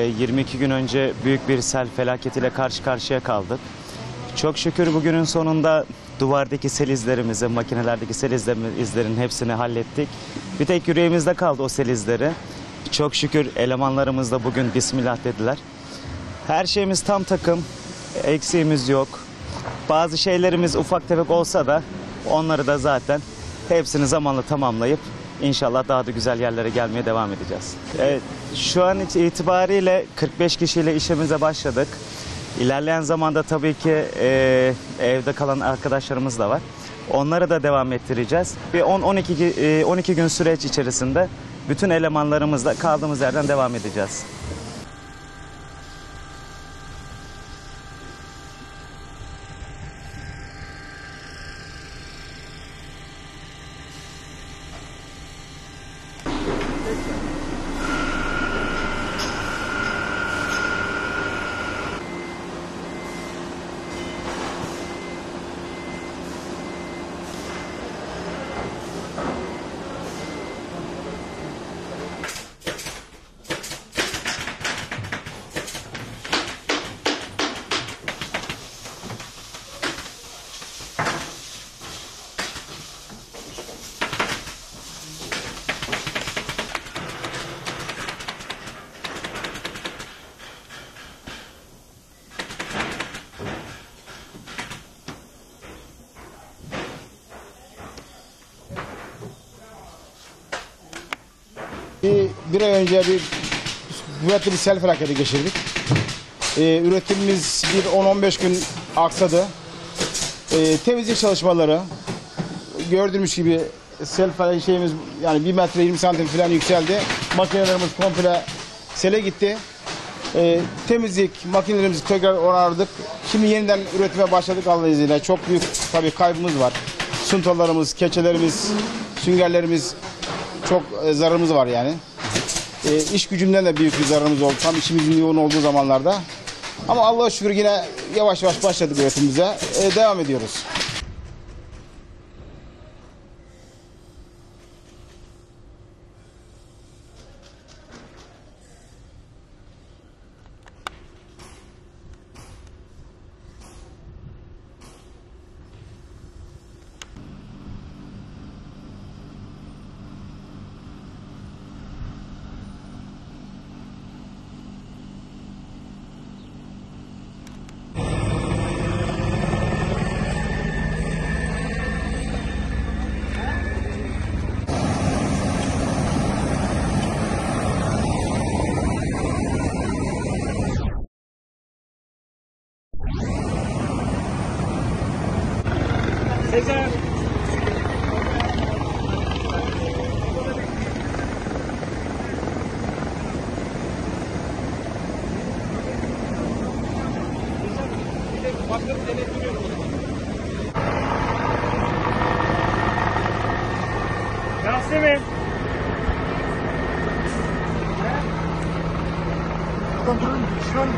E, 22 gün önce büyük bir sel felaketiyle karşı karşıya kaldık. Çok şükür bugünün sonunda duvardaki sel izlerimizi, makinelerdeki sel izlerinin hepsini hallettik. Bir tek yüreğimizde kaldı o sel izleri. Çok şükür elemanlarımız da bugün Bismillah dediler. Her şeyimiz tam takım, eksiğimiz yok. Bazı şeylerimiz ufak tefek olsa da onları da zaten hepsini zamanla tamamlayıp inşallah daha da güzel yerlere gelmeye devam edeceğiz. Evet, şu an itibariyle 45 kişiyle işimize başladık. İlerleyen zamanda tabii ki e, evde kalan arkadaşlarımız da var. Onları da devam ettireceğiz. Bir 10-12 gi- e, 12 gün süreç içerisinde bütün elemanlarımızla kaldığımız yerden devam edeceğiz. Bir, bir ay önce bir kuvvetli bir sel felaketi geçirdik. Ee, üretimimiz bir 10-15 gün aksadı. Ee, temizlik çalışmaları gördüğümüz gibi sel falan şeyimiz yani 1 metre 20 santim falan yükseldi. Makinelerimiz komple sele gitti. Ee, temizlik makinelerimizi tekrar onardık. Şimdi yeniden üretime başladık Allah'ın izniyle. Çok büyük tabii kaybımız var. Suntalarımız, keçelerimiz, süngerlerimiz çok e, zararımız var yani. E, iş gücümden de büyük bir zararımız oldu. Tam işimizin yoğun olduğu zamanlarda. Ama Allah'a şükür yine yavaş yavaş başladık üretimimize. E, devam ediyoruz. Yasemin. Kontrol şu an